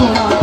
不知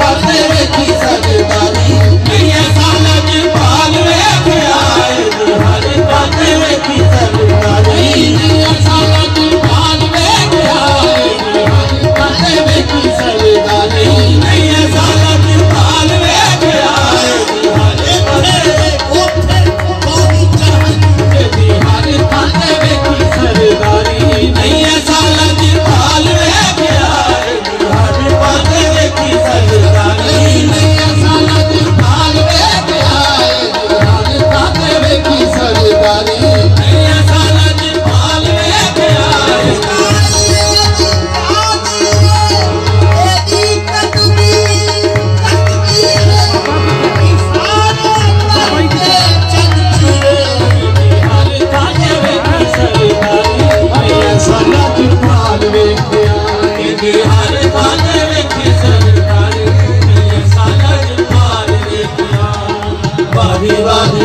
Baba. ਵਾਹੀ ਵਾਹੀ